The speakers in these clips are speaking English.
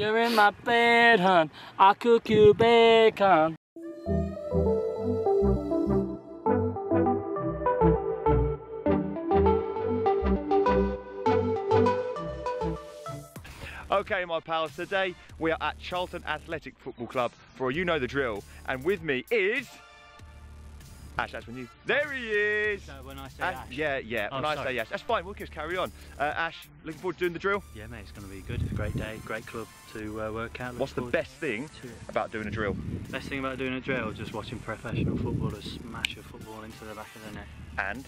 You're in my bed, hun. I'll cook you bacon. Okay, my pals, today we are at Charlton Athletic Football Club for You Know the Drill, and with me is. Ash, that's when you. There he is! So when I say Ash, Ash, Yeah, yeah, Oh, when I say yes. That's fine, we'll just carry on. Uh, Ash, looking forward to doing the drill? Yeah, mate, it's going to be good. It's a great day, great club to uh, work out. Look What's the best thing about doing a drill? Best thing about doing a drill, just watching professional footballers smash a football into the back of the net And,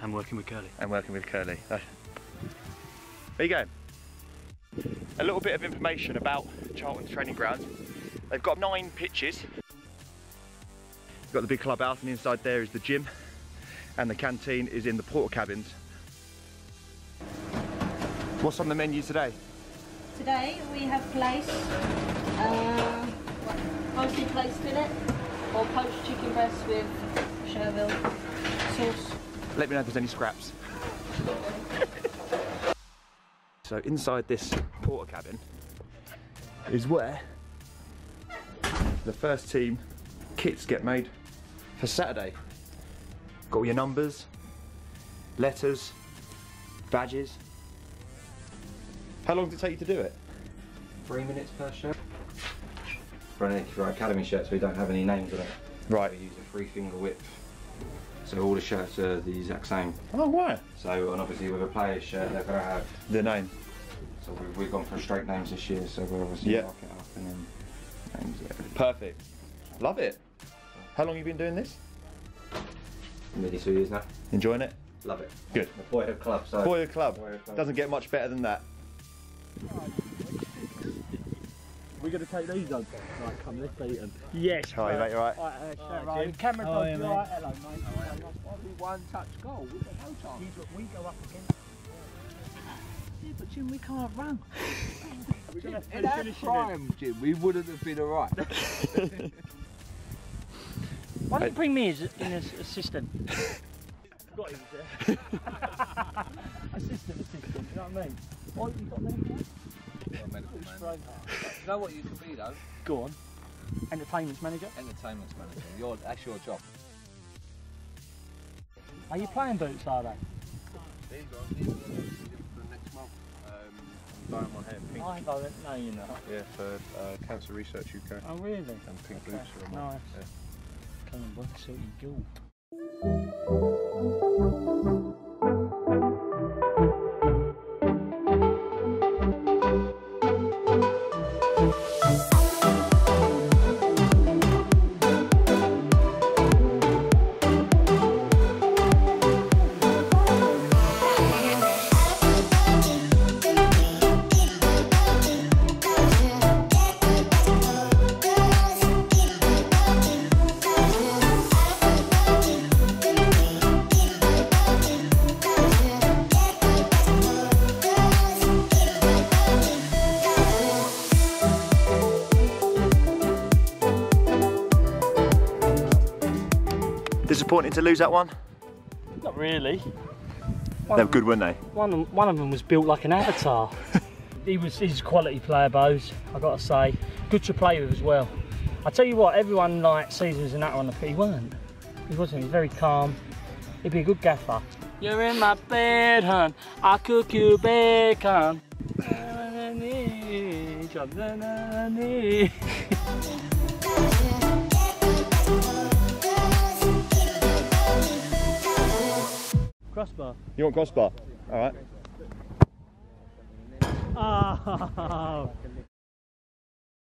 and working with Curly. and working with Curly. There you go. A little bit of information about Charlton's training ground. They've got nine pitches. Got the big clubhouse and inside there is the gym and the canteen is in the Portakabins. What's on the menu today? Today we have placed uh, mostly placed fillet or poached chicken breast with chervil sauce. Let me know if there's any scraps. so inside this Portakabin is where the first team kits get made for Saturday. Got all your numbers, letters, badges. How long did it take you to do it? three minutes per shirt. For an for academy shirts, we don't have any names on it. Right. We use a three finger width. So all the shirts are the exact same. Oh, why? So, and obviously with a player's shirt, they're going to have. The name. So we've, we've gone for straight names this year, so we're obviously Yeah. mark it up and then names. Perfect. Love it. How long you been doing this? Nearly two years now. Enjoying it? Love it. Good. The boyhood club, so. Boyhood Club. Boyhood Club. Doesn't get much better than that. We're going to take these on. Right, come, let's eat them. Yes. How are mate? You alright? Right, uh, Alright, right, Jim. camera How are dodge, you, you mate? alright? Hello, mate. Only one touch goal. We've got no chance. we go up against. Yeah, but Jim, we can't run. Jim, in our prime, Jim, we wouldn't have been alright. Why don't you bring me as in as assistant? Got him there. assistant, assistant. You know what I mean? Oh, you got them? medical man. You know what you could be though? Go on. Entertainment manager. Entertainment manager. Your, that's your job. Are you playing boots, are they? These are these are for next month. Um, dyeing my hair pink. I don't know, you know. Yeah, for uh, Cancer Research UK Oh, really? and pink Okay, boots are on. Nice. Yeah. Come on, boy, see what you do. Disappointing to lose that one? Not really. They were good, weren't they? One of, one of them was built like an avatar. he was he's a quality player, Bose. I got to say, good to play with as well. I tell you what, everyone like Caesars and that on the pitch. He weren't. He wasn't. He was very calm. He'd be a good gaffer. You're in my bed, hun. I cook you bacon. Crossbar. You want crossbar? Alright. Oh, ah.